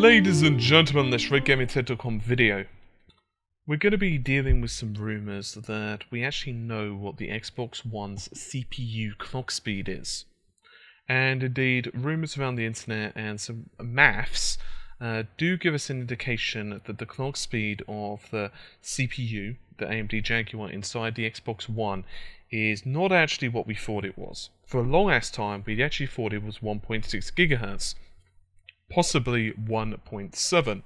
Ladies and gentlemen, this RedGamingTech.com video. We're going to be dealing with some rumours that we actually know what the Xbox One's CPU clock speed is. And indeed, rumours around the internet and some maths uh, do give us an indication that the clock speed of the CPU, the AMD Jaguar inside the Xbox One, is not actually what we thought it was. For a long ass time, we actually thought it was 1.6 gigahertz, possibly 1.7.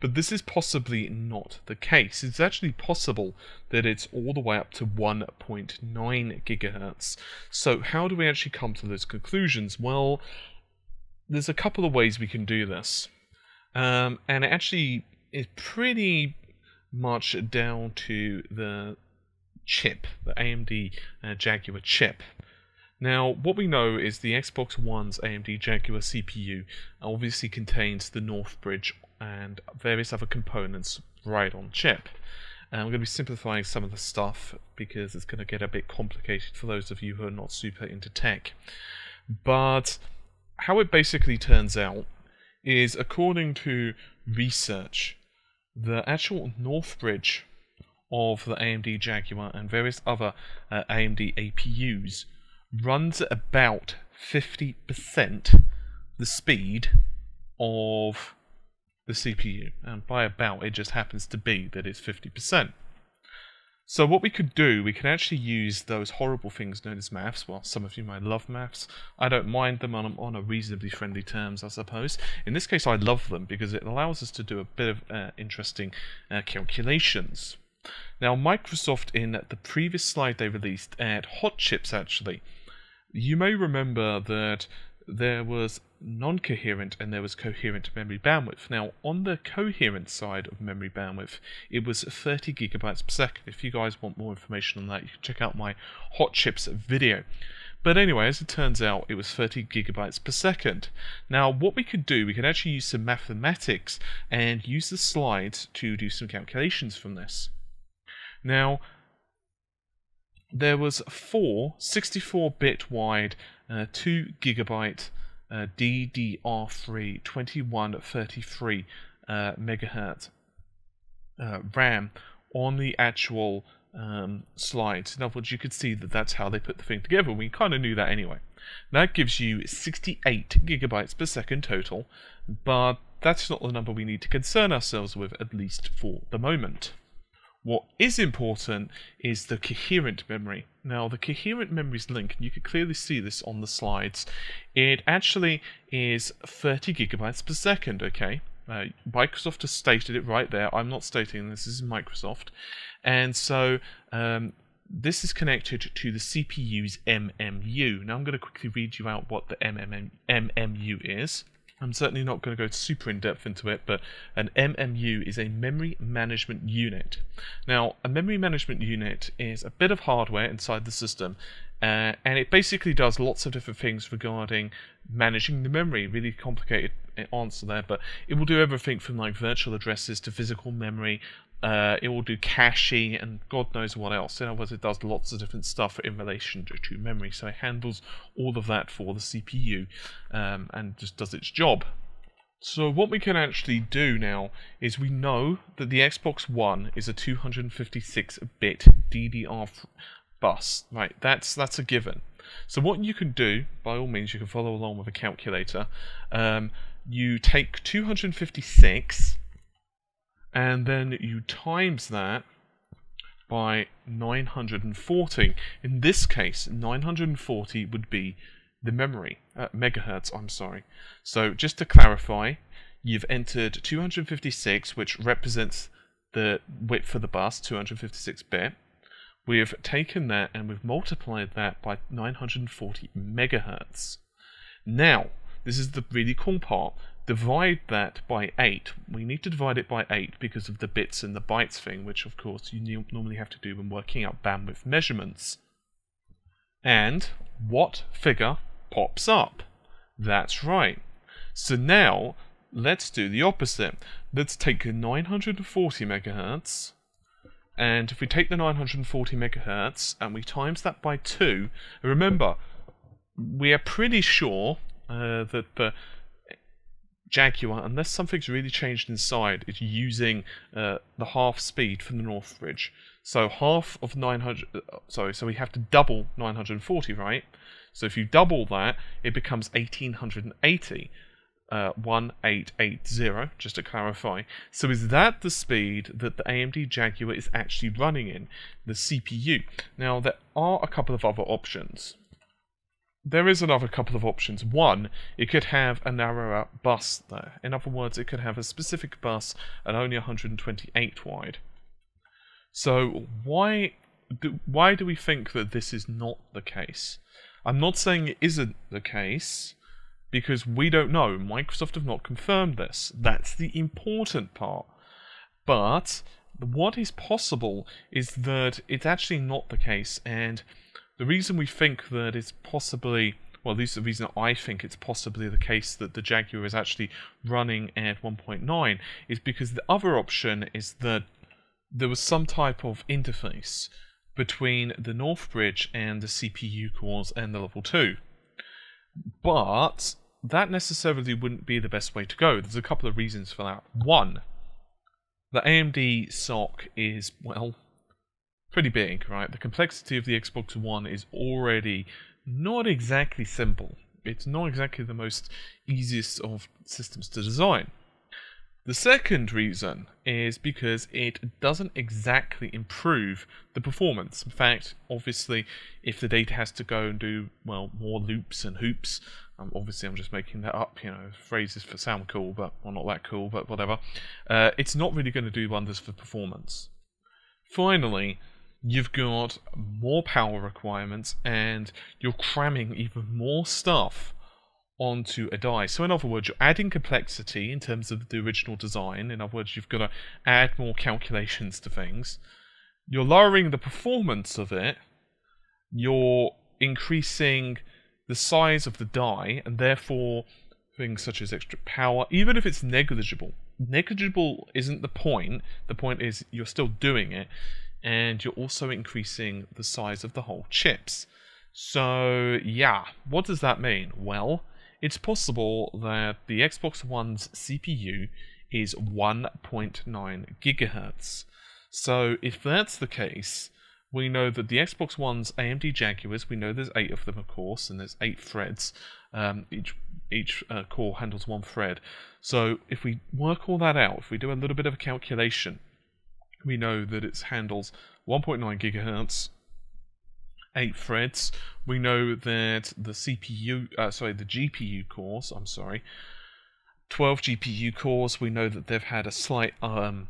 But this is possibly not the case. It's actually possible that it's all the way up to 1.9 gigahertz. So how do we actually come to those conclusions? Well, there's a couple of ways we can do this. Um, and it actually is pretty much down to the chip, the AMD uh, Jaguar chip. Now, what we know is the Xbox One's AMD Jaguar CPU obviously contains the Northbridge and various other components right on chip. And I'm going to be simplifying some of the stuff because it's going to get a bit complicated for those of you who are not super into tech. But how it basically turns out is according to research, the actual Northbridge of the AMD Jaguar and various other uh, AMD APUs runs at about 50% the speed of the CPU. And by about, it just happens to be that it's 50%. So what we could do, we could actually use those horrible things known as maths. Well, some of you might love maths. I don't mind them on, on a reasonably friendly terms, I suppose. In this case, I love them because it allows us to do a bit of uh, interesting uh, calculations. Now, Microsoft, in the previous slide they released, at Hot Chips actually, you may remember that there was non-coherent and there was coherent memory bandwidth. Now, on the coherent side of memory bandwidth, it was 30 gigabytes per second. If you guys want more information on that, you can check out my Hot Chips video. But anyway, as it turns out, it was 30 gigabytes per second. Now, what we could do, we could actually use some mathematics and use the slides to do some calculations from this. Now, there was four 64-bit wide, uh, 2 gigabyte uh, DDR3 2133 uh, megahertz uh, RAM on the actual um, slides. In other words, you could see that that's how they put the thing together. We kind of knew that anyway. That gives you 68 gigabytes per second total, but that's not the number we need to concern ourselves with, at least for the moment. What is important is the coherent memory. Now, the coherent memory's link, and you can clearly see this on the slides, it actually is 30 gigabytes per second, okay? Uh, Microsoft has stated it right there. I'm not stating this, this is Microsoft. And so um, this is connected to the CPU's MMU. Now I'm going to quickly read you out what the MMM, MMU is. I'm certainly not going to go super in depth into it, but an MMU is a memory management unit. Now, a memory management unit is a bit of hardware inside the system, uh, and it basically does lots of different things regarding managing the memory. Really complicated answer there, but it will do everything from like virtual addresses to physical memory, uh, it will do caching and God knows what else. In other words, it does lots of different stuff in relation to, to memory. So it handles all of that for the CPU um, and just does its job. So what we can actually do now is we know that the Xbox One is a 256-bit DDR bus. Right, that's that's a given. So what you can do, by all means, you can follow along with a calculator. Um, you take 256 and then you times that by 940. In this case, 940 would be the memory, uh, megahertz, I'm sorry. So just to clarify, you've entered 256, which represents the width for the bus, 256 bit. We've taken that and we've multiplied that by 940 megahertz. Now, this is the really cool part divide that by 8. We need to divide it by 8 because of the bits and the bytes thing, which of course you normally have to do when working out bandwidth measurements. And what figure pops up? That's right. So now, let's do the opposite. Let's take 940 megahertz, and if we take the 940 megahertz and we times that by 2, remember, we are pretty sure uh, that the Jaguar, unless something's really changed inside, is using uh, the half speed from the Northbridge. So half of 900, uh, sorry, so we have to double 940, right? So if you double that, it becomes 1880. Uh, 1880, just to clarify. So is that the speed that the AMD Jaguar is actually running in, the CPU? Now, there are a couple of other options there is another couple of options. One, it could have a narrower bus there. In other words, it could have a specific bus and only 128 wide. So why do, why do we think that this is not the case? I'm not saying it isn't the case because we don't know. Microsoft have not confirmed this. That's the important part. But what is possible is that it's actually not the case and the reason we think that it's possibly, well, at least the reason I think it's possibly the case that the Jaguar is actually running at 1.9 is because the other option is that there was some type of interface between the Northbridge and the CPU cores and the level 2. But that necessarily wouldn't be the best way to go. There's a couple of reasons for that. One, the AMD SoC is, well, pretty big, right? The complexity of the Xbox One is already not exactly simple. It's not exactly the most easiest of systems to design. The second reason is because it doesn't exactly improve the performance. In fact, obviously, if the data has to go and do, well, more loops and hoops, um, obviously I'm just making that up, you know, phrases for sound cool, but, well, not that cool, but whatever, uh, it's not really going to do wonders for performance. Finally, you've got more power requirements and you're cramming even more stuff onto a die. So in other words, you're adding complexity in terms of the original design. In other words, you've got to add more calculations to things. You're lowering the performance of it. You're increasing the size of the die and therefore things such as extra power, even if it's negligible. Negligible isn't the point. The point is you're still doing it and you're also increasing the size of the whole chips. So yeah, what does that mean? Well, it's possible that the Xbox One's CPU is 1.9 gigahertz. So if that's the case, we know that the Xbox One's AMD Jaguars, we know there's eight of them, of course, and there's eight threads. Um, each each uh, core handles one thread. So if we work all that out, if we do a little bit of a calculation, we know that it handles 1.9 gigahertz, 8 threads. We know that the CPU, uh, sorry, the GPU cores, I'm sorry, 12 GPU cores. We know that they've had a slight um,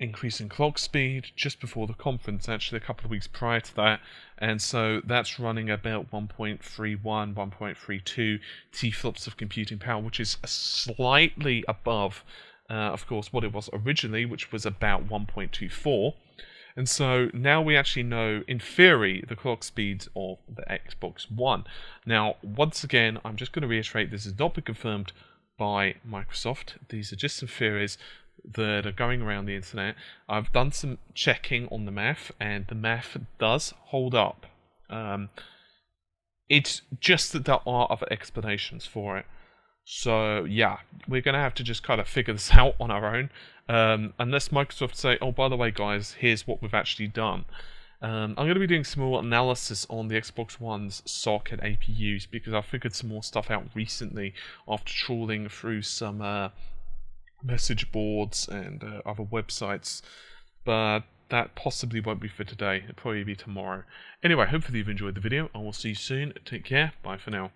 increase in clock speed just before the conference, actually a couple of weeks prior to that, and so that's running about 1.31, 1.32 T-flops of computing power, which is slightly above uh, of course, what it was originally, which was about 1.24. And so now we actually know, in theory, the clock speeds of the Xbox One. Now, once again, I'm just going to reiterate this has not been confirmed by Microsoft. These are just some theories that are going around the internet. I've done some checking on the math, and the math does hold up. Um, it's just that there are other explanations for it. So yeah, we're going to have to just kind of figure this out on our own. Um, unless Microsoft say, oh, by the way, guys, here's what we've actually done. Um, I'm going to be doing some more analysis on the Xbox One's SoC and APUs because I figured some more stuff out recently after trawling through some uh, message boards and uh, other websites. But that possibly won't be for today. It'll probably be tomorrow. Anyway, hopefully you've enjoyed the video. I will see you soon. Take care. Bye for now.